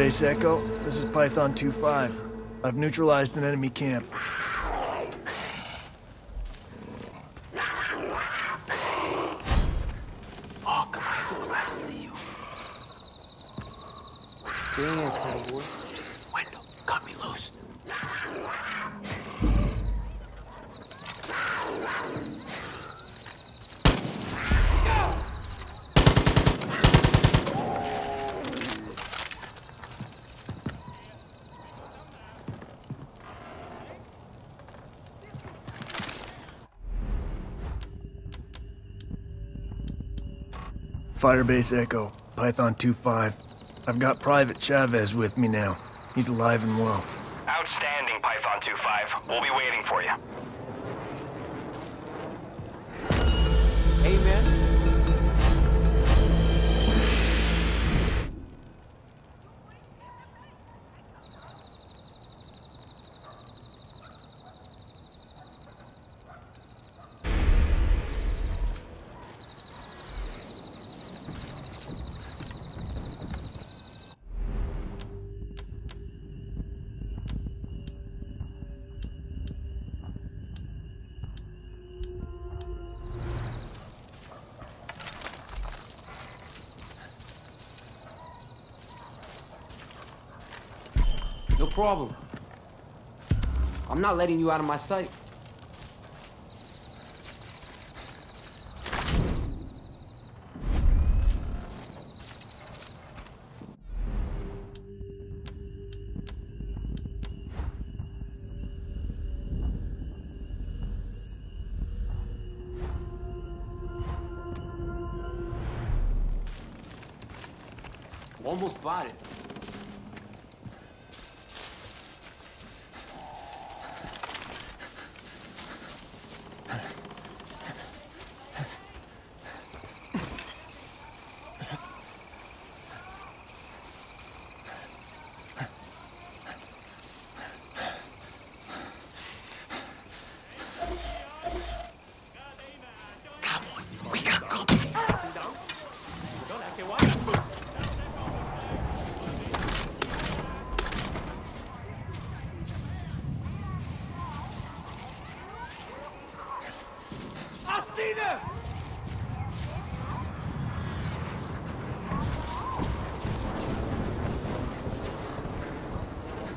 Firebase Echo, this is Python 2-5. I've neutralized an enemy camp. Firebase Echo, Python 2-5. I've got Private Chavez with me now. He's alive and well. Outstanding, Python 2-5. We'll be waiting for you. Hey, problem. I'm not letting you out of my sight. Almost bought it. Cowboy, we got company. I see them!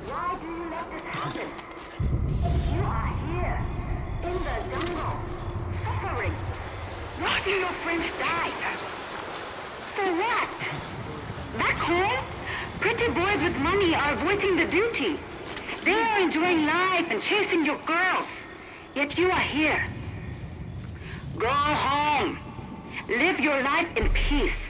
Why do you let this happen? You are here, in the jungle, suffering, watching your friends die. For what? Back home, pretty boys with money are avoiding the duty. They are enjoying life and chasing your girls. Yet you are here. Go home. Live your life in peace.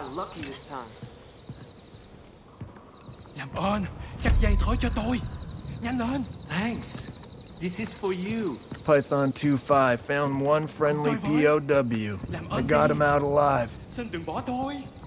Got lucky this time. Làm ơn, cắt dây thối cho tôi. Nhanh lên. Thanks. This is for you. Python 2-5 found one friendly POW. I got him out alive. Xin đừng bỏ tôi. Tôi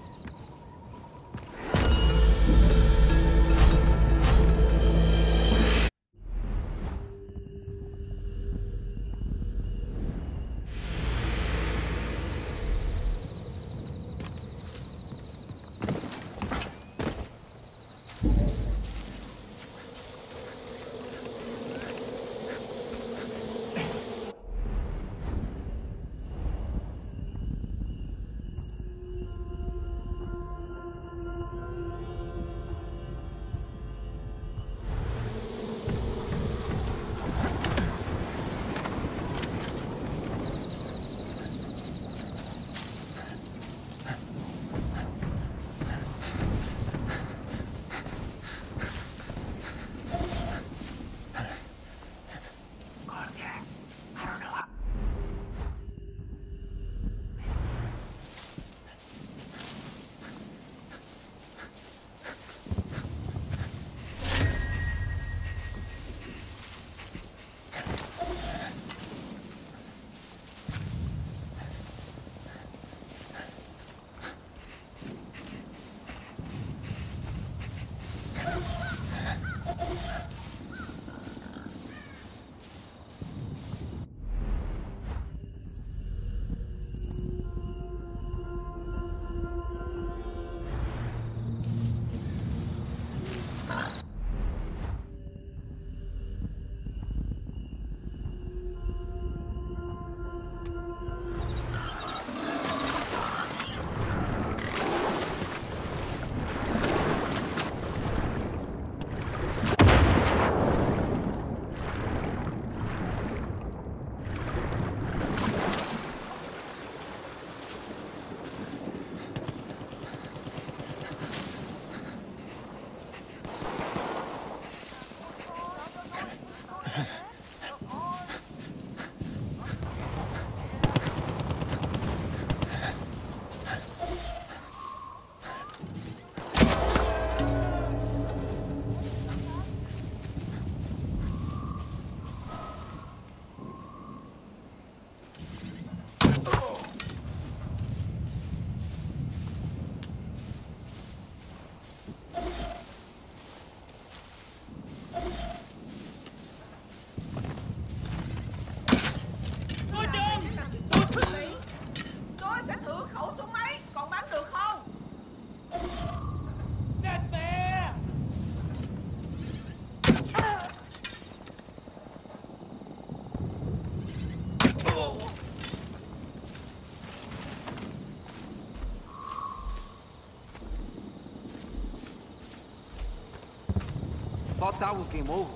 Thought that was game over.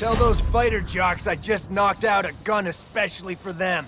Tell those fighter jocks I just knocked out a gun especially for them.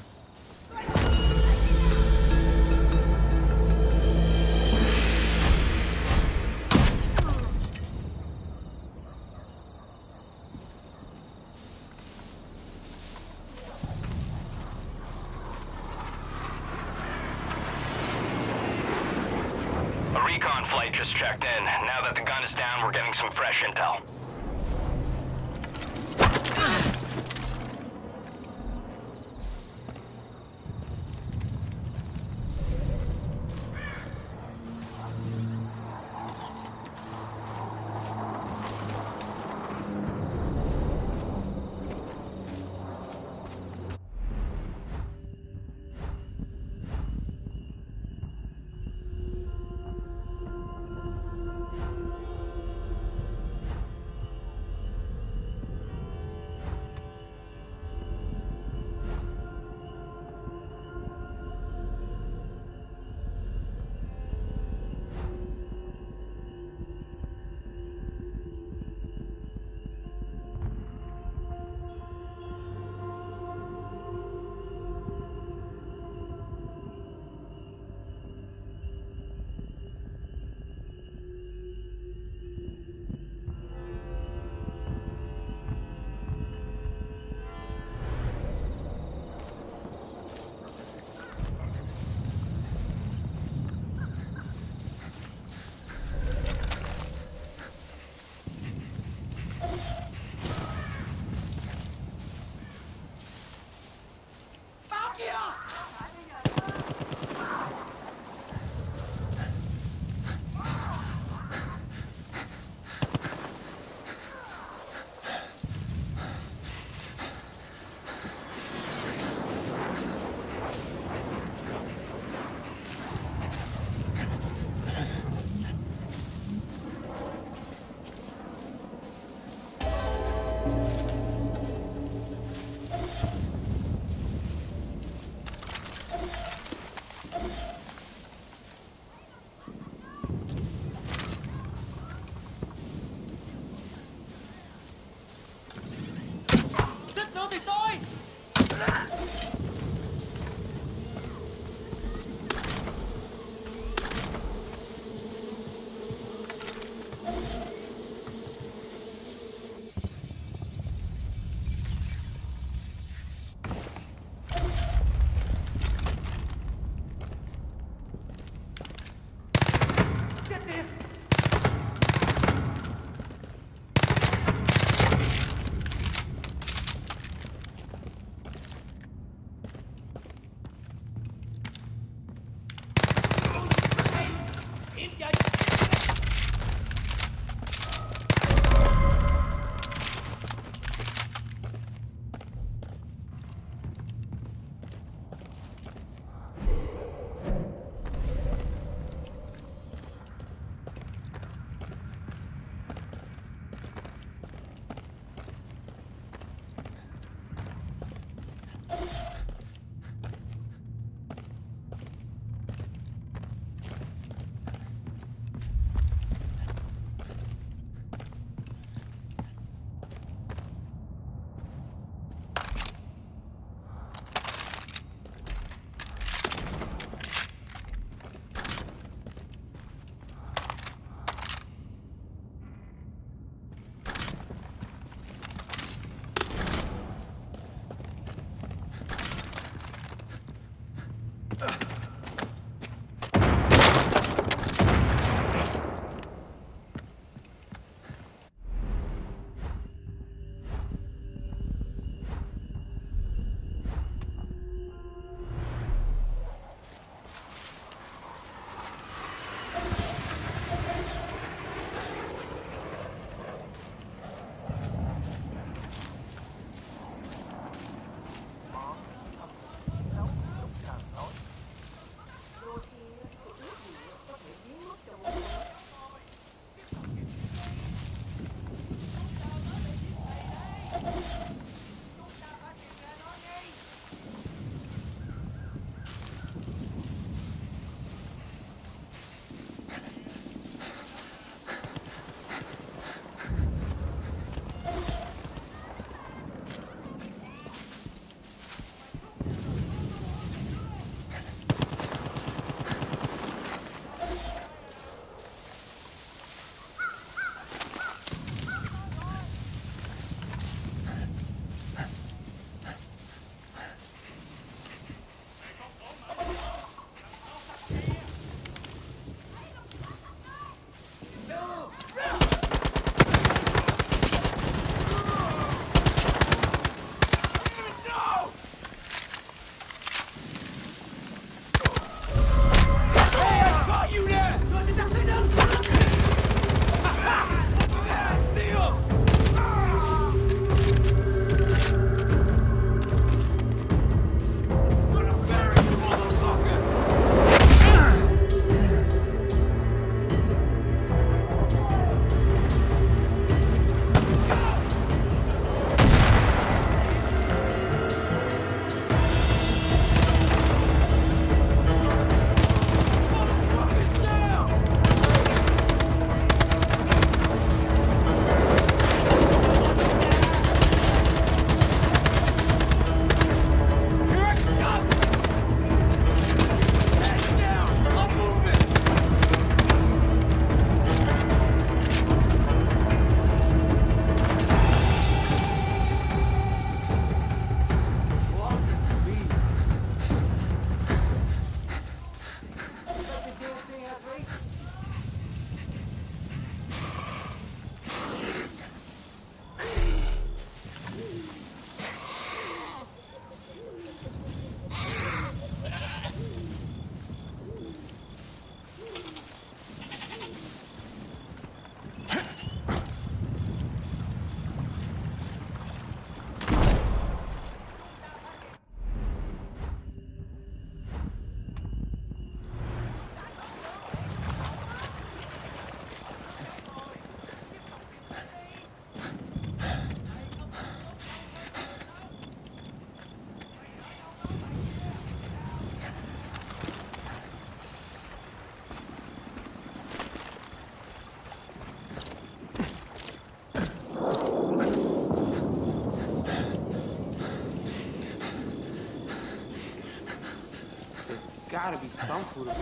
蛮苦的。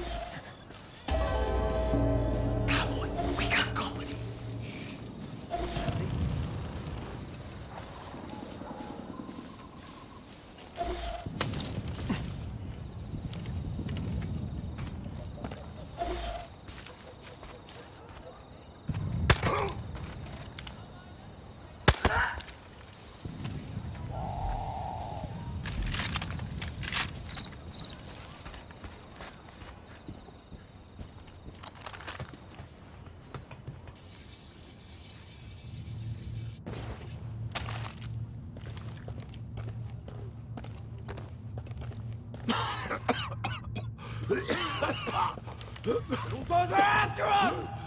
Who's after us?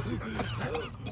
Company.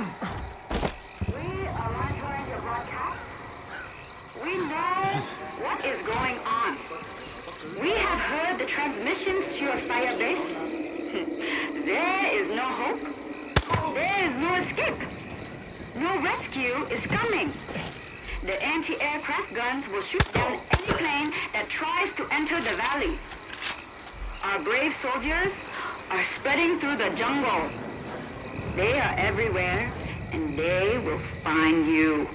We are monitoring your broadcast. We know what is going on. We have heard the transmissions to your fire base. there is no hope. There is no escape. No rescue is coming. The anti-aircraft guns will shoot down any plane that tries to enter the valley. Our brave soldiers are spreading through the jungle. They are everywhere, and they will find you.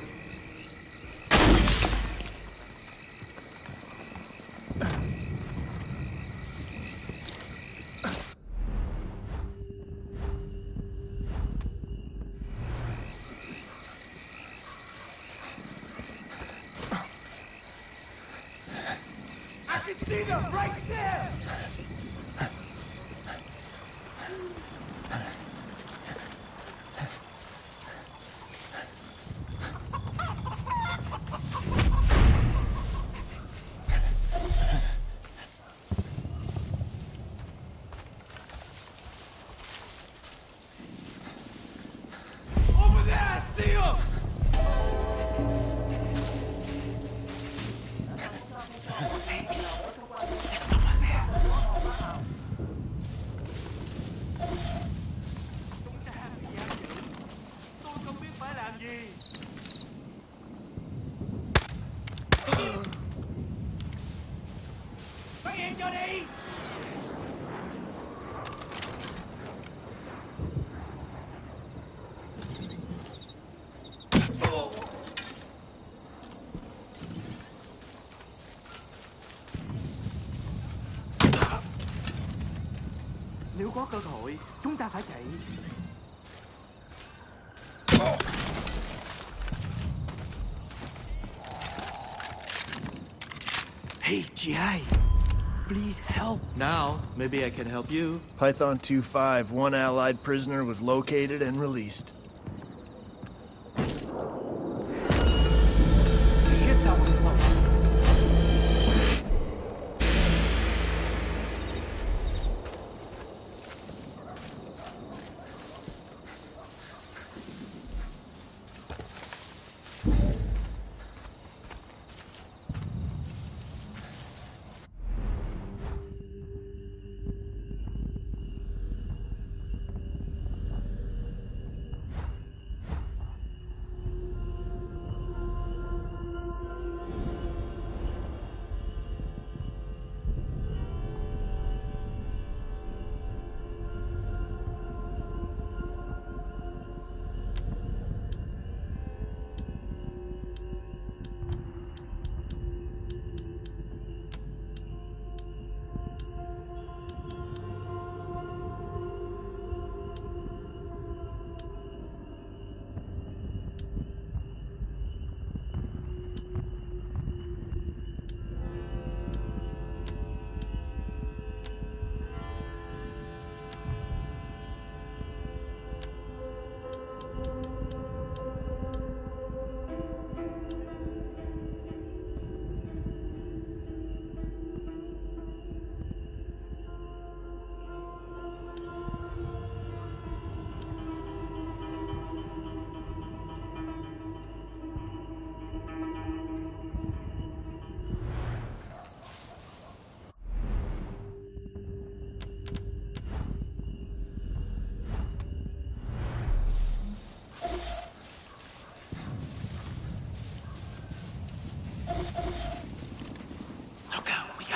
có cơ hội, chúng ta phải chạy. Hey, G.I. Please help. Now, maybe I can help you. Python 2-5, one allied prisoner was located and released.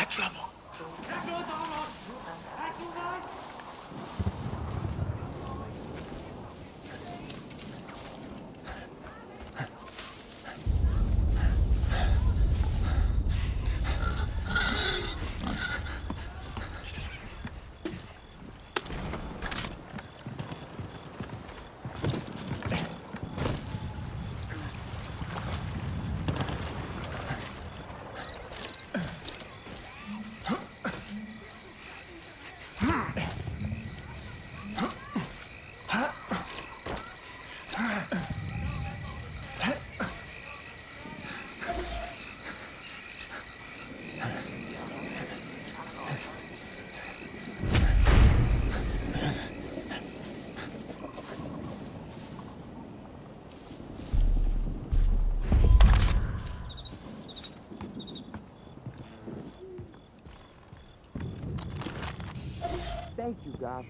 trouble. Thank you, God.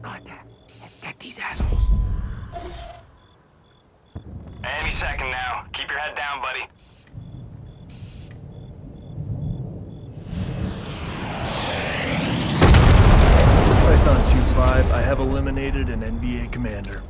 Contact. Let's get these assholes. Any second now. Keep your head down, buddy. Python 2-5, I have eliminated an NVA commander.